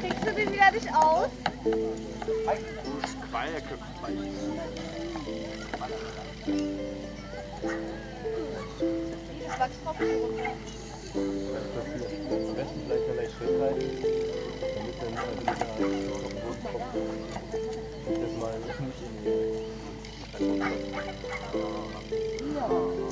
Kriegst du den wieder nicht aus? Das Wachstropfen runter. Am besten vielleicht vielleicht Schritt halten, damit dann Bodenkopf das mal nicht in いいよ。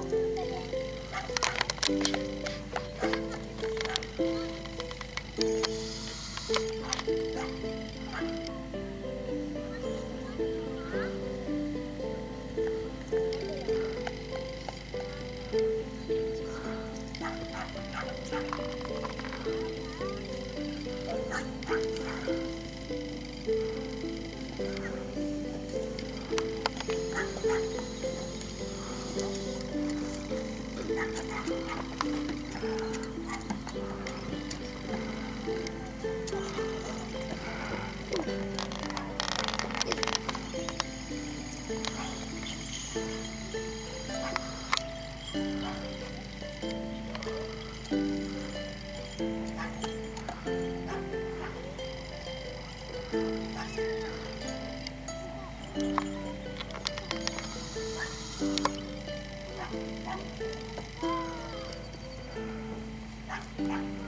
Yeah.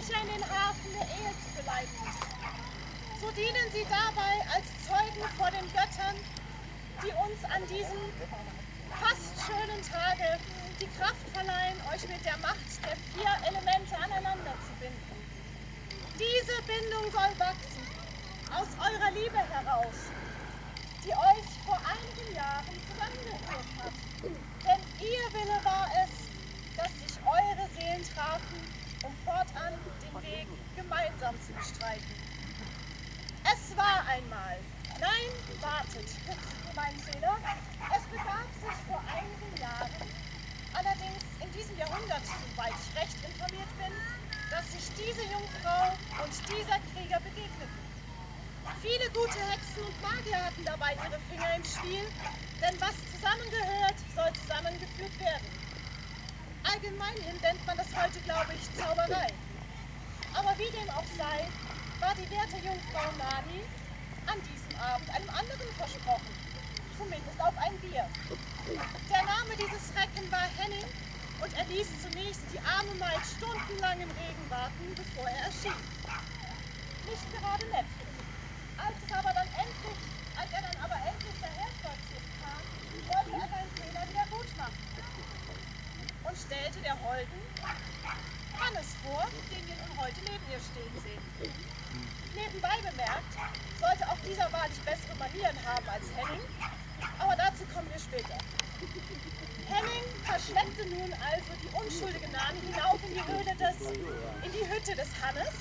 Sicher in den Hafen der Ehe zu geleiten. So dienen sie dabei als Zeugen vor den Göttern, die uns an diesem fast schönen Tage die Kraft verleihen, euch mit der Macht der vier Elemente aneinander zu binden. Diese Bindung soll wachsen aus eurer Liebe heraus, die euch vor einigen Jahren zusammengeführt hat. Denn ihr Wille war es, dass sich eure Seelen trafen, um fortan den Weg gemeinsam zu bestreiten. Es war einmal. Nein, wartet. Mein Fehler. Es begab sich vor einigen Jahren, allerdings in diesem Jahrhundert, soweit ich recht informiert bin, dass sich diese Jungfrau und dieser Krieger begegneten. Viele gute Hexen und Magier hatten dabei ihre Finger im Spiel, denn was zusammengehört, soll zusammengeführt werden. Allgemeinhin nennt man das heute, glaube ich, Zauberei. Aber wie dem auch sei, war die werte Jungfrau Nani an diesem Abend einem anderen versprochen. Zumindest auf ein Bier. Der Name dieses Recken war Henning und er ließ zunächst die arme Maid stundenlang im Regen warten, bevor er erschien. Nicht gerade nett. Als es aber dann endlich, als er dann aber endlich daherspaziert kam, wollte er seinen Fehler wieder gut machen und stellte der Holden Hannes vor, den wir nun heute neben ihr stehen sehen. Nebenbei bemerkt, sollte auch dieser wahrlich bessere Manieren haben als Henning, aber dazu kommen wir später. Henning verschleppte nun also die unschuldige Nani hinauf in die Höhle des, in die Hütte des Hannes,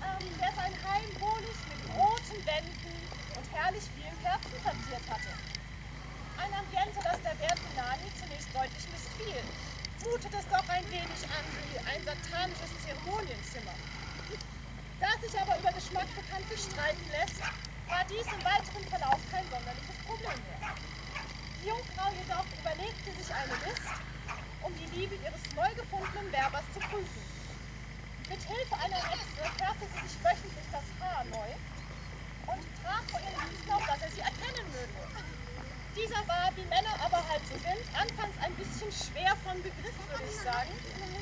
ähm, der sein Heim wohlig mit roten Wänden und herrlich vielen Kerzen verziert hatte. Ein Ambiente, das der werten Nani zunächst deutlich missfiel, mutet es doch ein wenig an wie ein satanisches Zeremonienzimmer. Da sich aber über Geschmack bekanntlich streiten lässt, war dies im weiteren Verlauf kein sonderliches Problem mehr. Die Jungfrau jedoch überlegte sich eine List, um die Liebe ihres neu gefundenen Werbers zu prüfen. Mit Hilfe einer Hexe färbte sie sich wöchentlich das Haar neu und traf vor ihrem Liebsten dass er sie erkennen möge. Dieser war, wie Männer aber halt so sind, anfangs ein bisschen schwer von Begriff, würde ich sagen,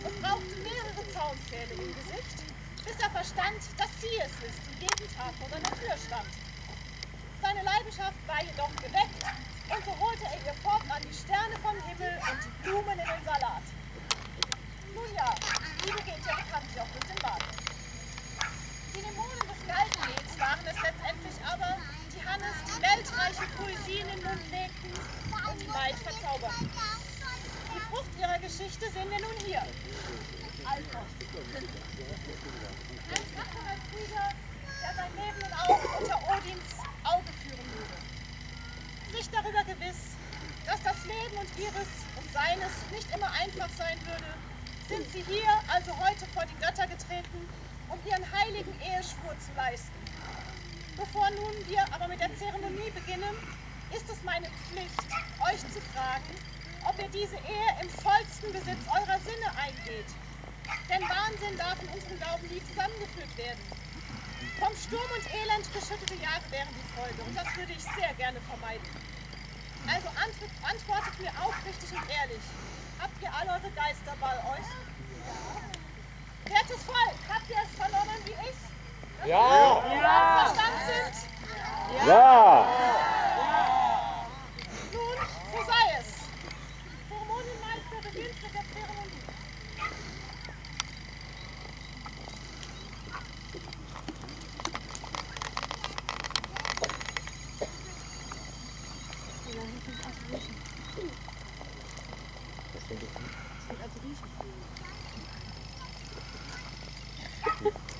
und brauchte mehrere Zaunpfähle im Gesicht, bis er verstand, dass sie es ist, die jeden Tag vor seiner Tür stand. Seine Leidenschaft war jedoch geweckt und so holte er ihr fortan die Sterne vom Himmel und die Blumen in den Salat. Nun ja, Liebe geht ja bekanntlich auch durch den Magen. Die Dämonen des Galgenlebens waren es letztendlich aber, die Hannes die weltreiche Poesie in Mund legten und die Maid verzauberten. Die Frucht ihrer Geschichte sehen wir nun hier. Alfons. Ein tapferer Krieger der sein Leben nun auch unter Odins Auge führen würde. Sich darüber gewiss, dass das Leben und ihres und seines nicht immer einfach sein würde, sind sie hier also heute vor die Götter getreten, um ihren heiligen Eheschwur zu leisten. Bevor nun wir aber mit der Zeremonie beginnen, ist es meine Pflicht, euch zu fragen, ob ihr diese Ehe im vollsten Besitz eurer Sinne eingeht. Denn Wahnsinn darf in unserem Glauben nie zusammengeführt werden. Vom Sturm und Elend geschüttete Jahre wären die Folge und das würde ich sehr gerne vermeiden. Also antw antwortet mir aufrichtig und ehrlich. Habt ihr all eure Geister bei euch? Ja. Wertes Volk, habt ihr es vernommen wie ich? Ja. ja. Sind? Ja! Nun, so sei es. Zeremonienmeister beginnt mit der Zeremonie. Dann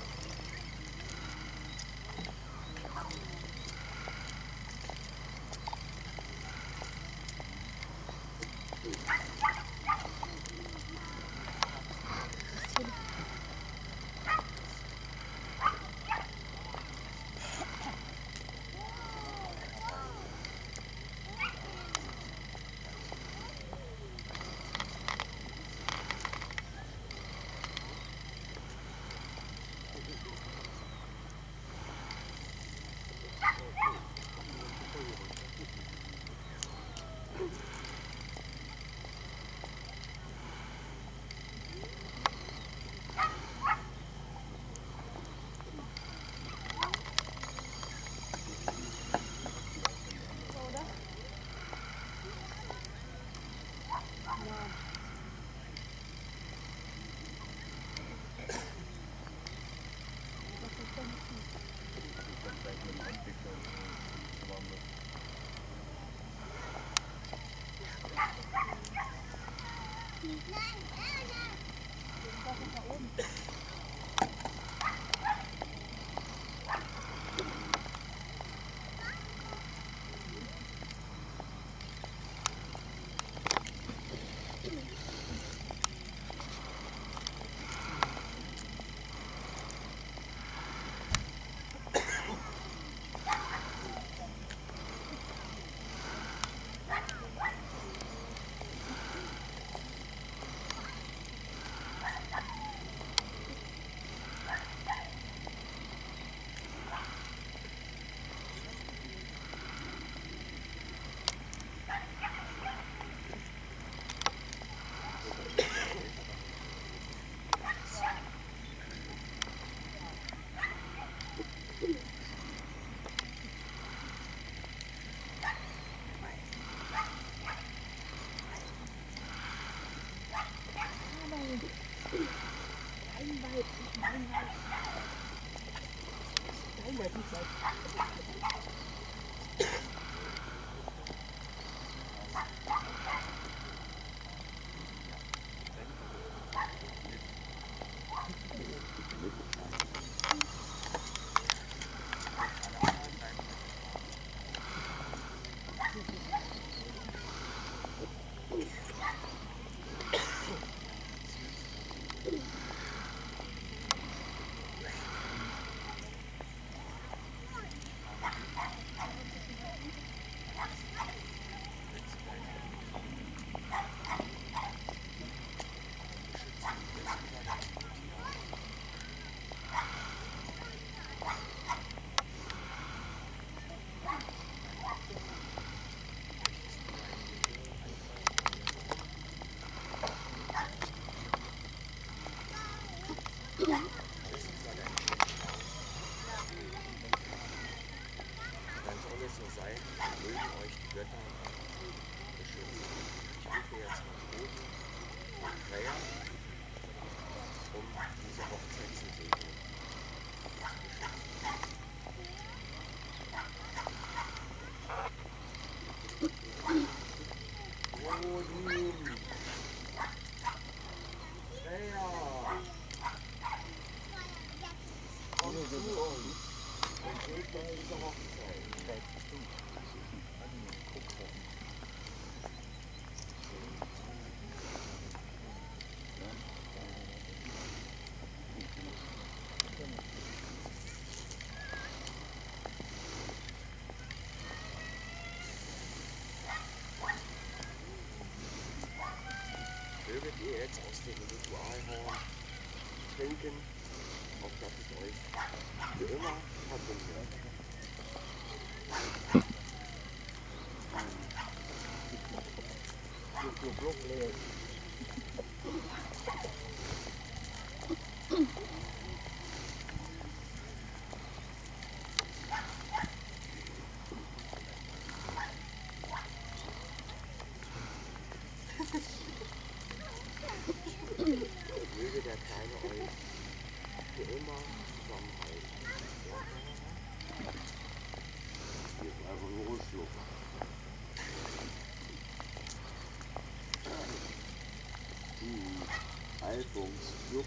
Alfons, jupp.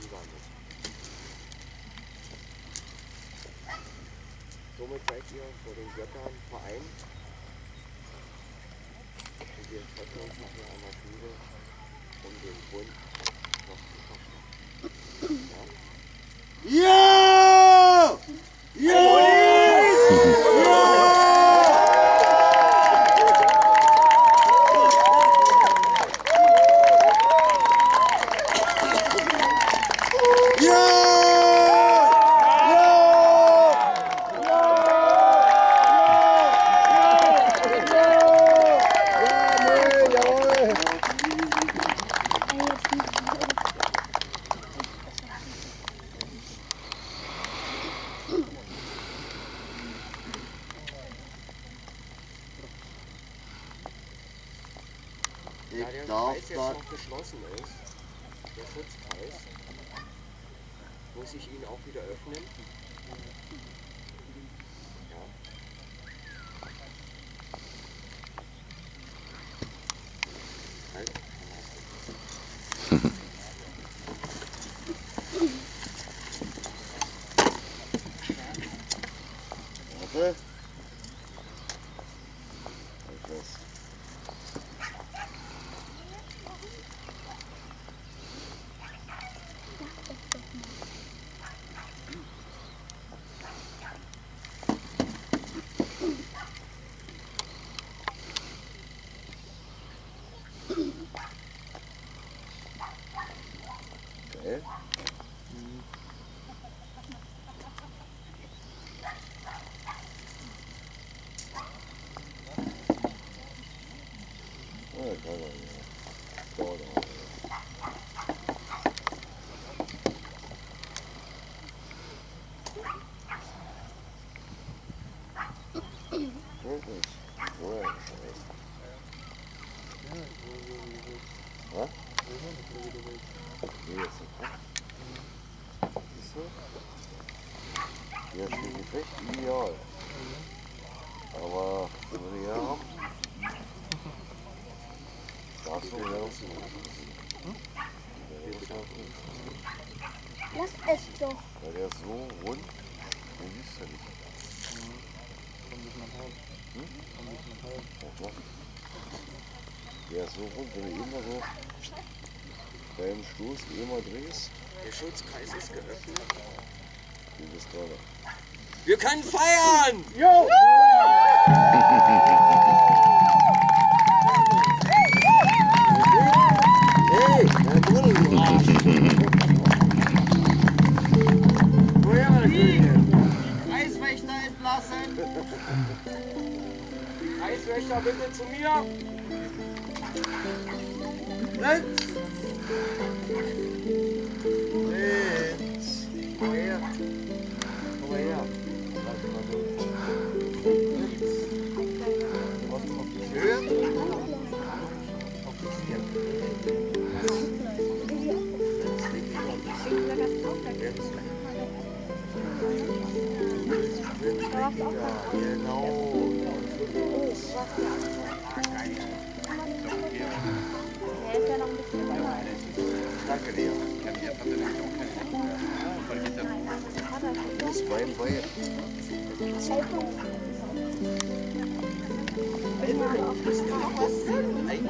Lieber nicht. Somit seid ihr vor den Göttern vereint. Und wir treffen uns an der Türe, um den Bund noch zu verschaffen. Ja? Da der Ich darf Kreis jetzt das. noch geschlossen ist, der Schutzkreis, muss ich ihn auch wieder öffnen. Ja. Halt. Warte. Etwas. Okay. Ja, kann man ja. Dauert auch. Wirklich? Woher das heißt? Was? Wie jetzt ein Kopf? Siehst du? Ja, steht nicht recht ideal. Aber, wenn wir die her haben, darfst du ja was Lass es doch. Weil der ist so rund, den siehst du nicht. Hm? Der ist so rund, wenn du immer so beim Stoß immer drehst, Der Schutzkreis ist geöffnet. du bist gerade. Wir können feiern! Hey, Banheiro, banheiro. Aí,